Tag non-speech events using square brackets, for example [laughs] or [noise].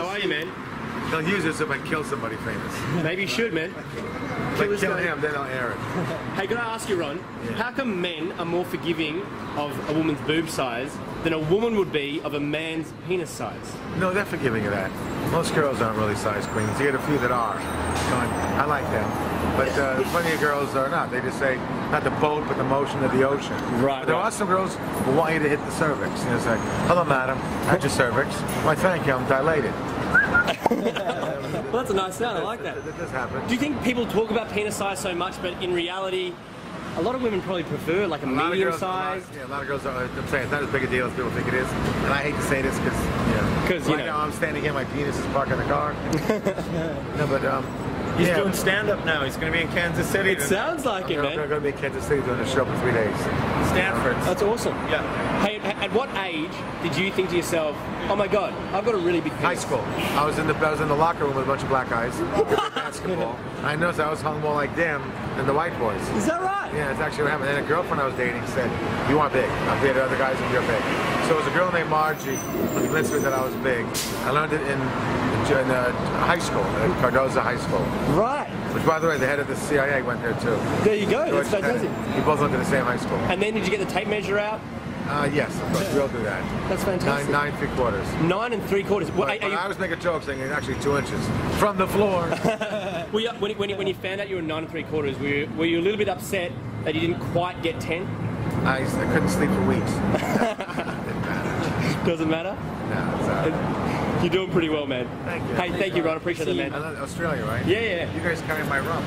How are you, man? They'll use this if I kill somebody famous. Maybe you should, man. This kill guy. him, then I'll air it. Hey, can I ask you, Ron? How come men are more forgiving of a woman's boob size than a woman would be of a man's penis size? No, they're forgiving of that. Most girls aren't really size queens. You get a few that are. I, I like them. But uh, plenty of girls are not. They just say, not the boat, but the motion of the ocean. Right, But there right. are some girls who want you to hit the cervix. You know, it's like, hello, madam. How's your cervix? Why, thank you. I'm dilated. Well, that's a nice sound. I like that. That does happen. Do you think people talk about penis size so much, but in reality, a lot of women probably prefer like a, A medium girls, a lot, size? yeah, a lot of girls are, I'm saying it's not as big a deal as people think it is. And I hate to say this because, you know, 'Cause, you right know. now I'm standing here, my penis is parked in the car. [laughs] no, but, um, He's yeah. doing stand-up now. He's going to be in Kansas City. It tonight. sounds like I'm it, going man. to be in Kansas City doing a show for three days. Stanford. That's awesome. Yeah. Hey, at at what age did you think to yourself, "Oh my God, I've got a really big penis"? High school. I was in the I was in the locker room with a bunch of black guys. [laughs] basketball. I noticed I was hung more like them than the white boys. Is that right? Yeah, it's actually what happened. And a girlfriend I was dating said, "You want big. I've dated other guys and you're big." So it was a girl named Margie who convinced me that I was big. I learned it in, in uh, high school, at Cardozo High School. Right. Which, by the way, the head of the CIA went there too. There you go. George That's fantastic. Tenet. We both went to the same high school. And then did you get the tape measure out? Uh, yes, of course, we'll do that. That's fantastic. nine, three quarters. Nine and three quarters. Well, But, are but I you- always make a joke saying it's actually two inches from the floor. [laughs] were you- when, you- when, you- when you found out you were nine and three quarters, were you, were you a little bit upset that you didn't quite get ten? I, I couldn't sleep for weeks. [laughs] Didn't matter. Doesn't matter. No, it's all right. You're doing pretty well, man. Thank you. Hey, thank you, Ron. Appreciate it, I man. Australia, right? Yeah, yeah. You guys carry my rum.